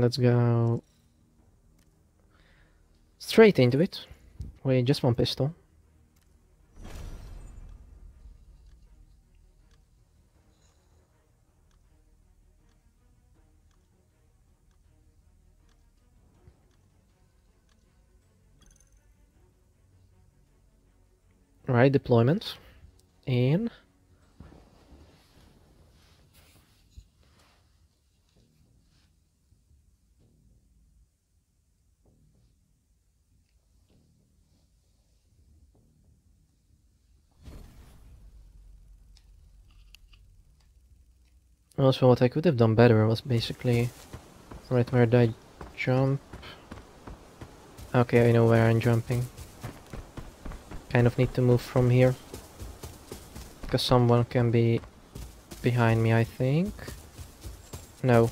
Let's go straight into it. Wait, just one pistol. Right, deployment. In. Also, what I could have done better was basically right where I jump? Okay, I know where I'm jumping. Kind of need to move from here. Because someone can be behind me, I think. No,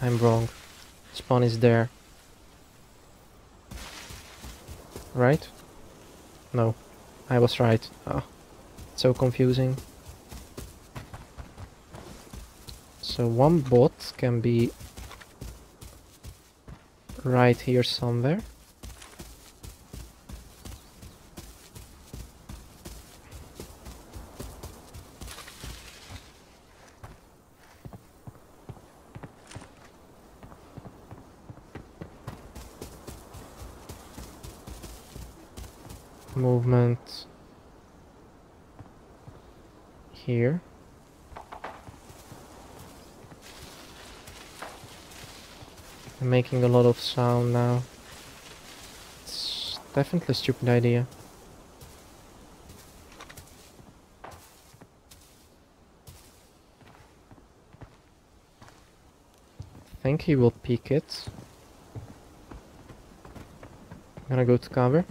I'm wrong. Spawn is there. Right? No, I was right. Oh, so confusing. So one bot can be right here somewhere. Movement here. I'm making a lot of sound now. It's definitely a stupid idea. I think he will peek it. I'm gonna go to cover.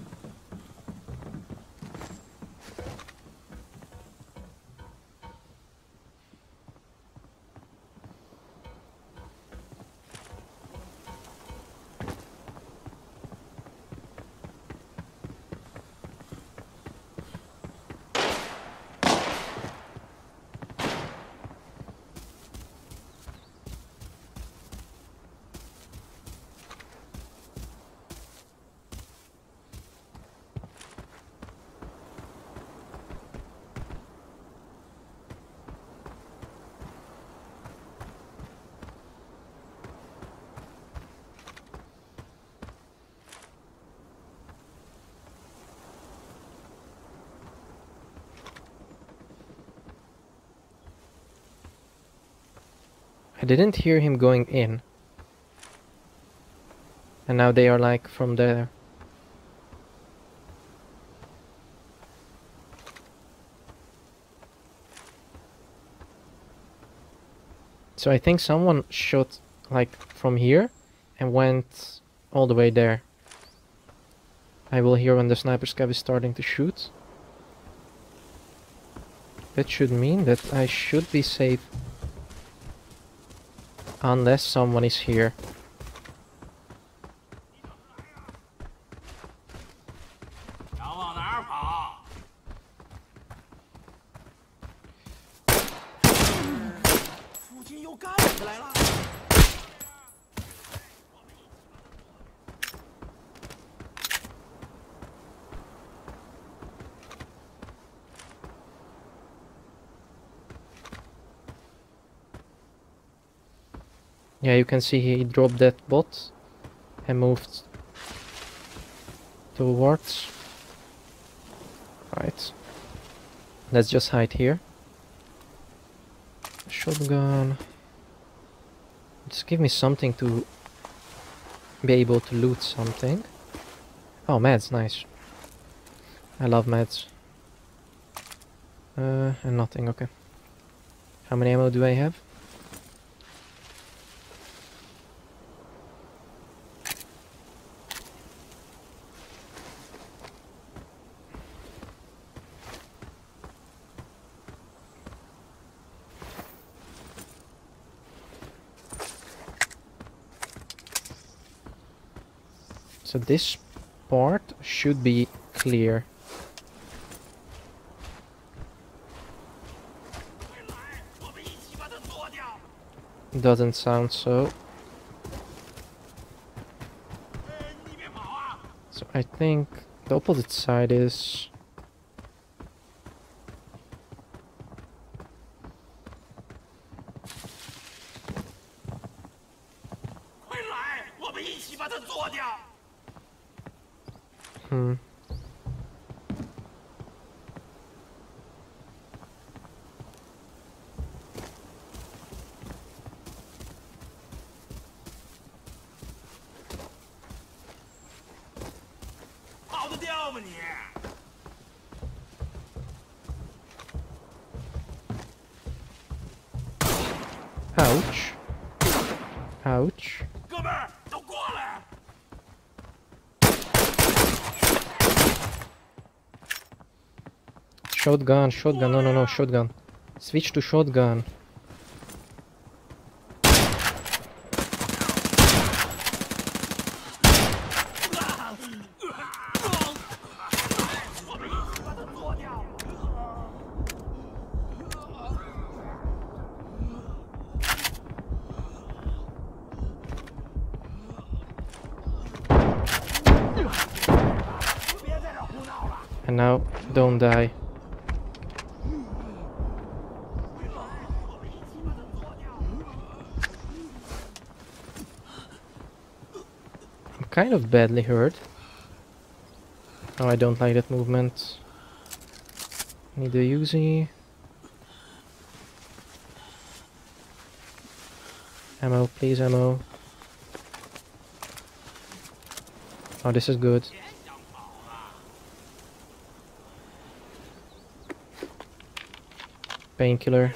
I didn't hear him going in. And now they are like from there. So I think someone shot like from here and went all the way there. I will hear when the sniper scav is starting to shoot. That should mean that I should be safe Unless someone is here. Yeah, you can see he dropped that bot and moved towards. Right. Let's just hide here. Shotgun. Just give me something to be able to loot something. Oh, meds, nice. I love meds. Uh, and nothing, okay. How many ammo do I have? So this part should be clear. Doesn't sound so. So I think the opposite side is... Ouch. Ouch. Shotgun, shotgun, no, no, no, shotgun. Switch to shotgun. And now, don't die. I'm kind of badly hurt. Oh, I don't like that movement. Need a Uzi. Ammo, please, ammo. Oh, this is good. Painkiller.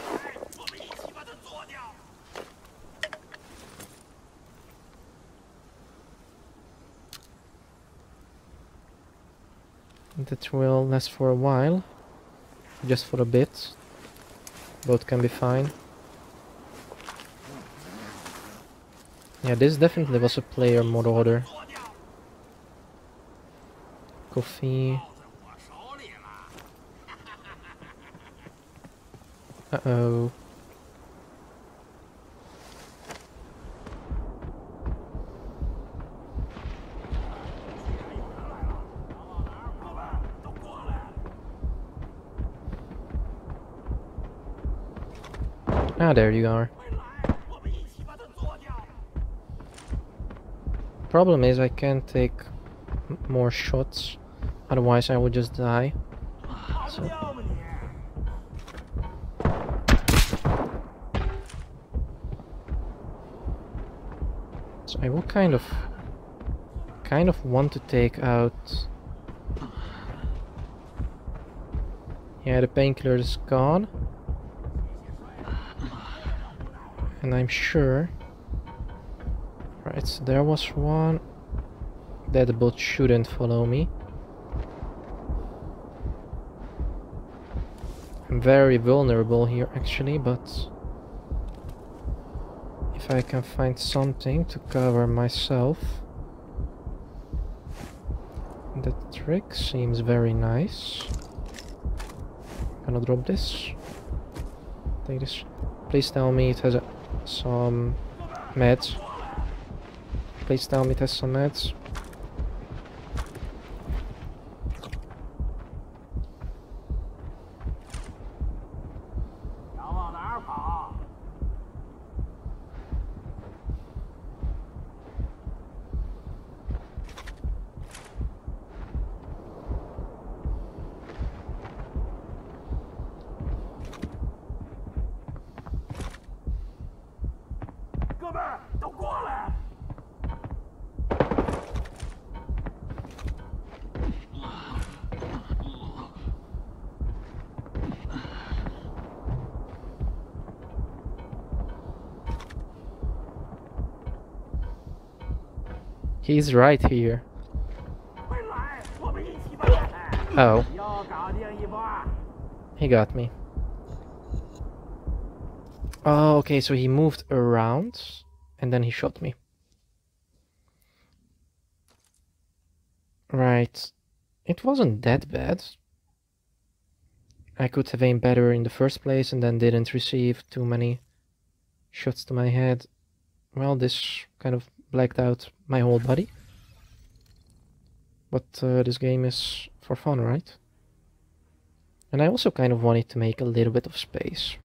That will last for a while. Just for a bit. Both can be fine. Yeah, this definitely was a player mod order. Coffee. Uh-oh. Ah, there you are. Problem is I can't take more shots, otherwise I would just die. So. I will kind of kind of want to take out yeah the painkiller is gone. And I'm sure right so there was one that bot shouldn't follow me. I'm very vulnerable here actually but if I can find something to cover myself the trick seems very nice gonna drop this take this please tell me it has a some meds. Please tell me it has some meds. He's right here. Oh. He got me. Oh, okay, so he moved around and then he shot me. Right. It wasn't that bad. I could have aimed better in the first place and then didn't receive too many shots to my head. Well, this kind of blacked out my whole body. But uh, this game is for fun, right? And I also kind of wanted to make a little bit of space.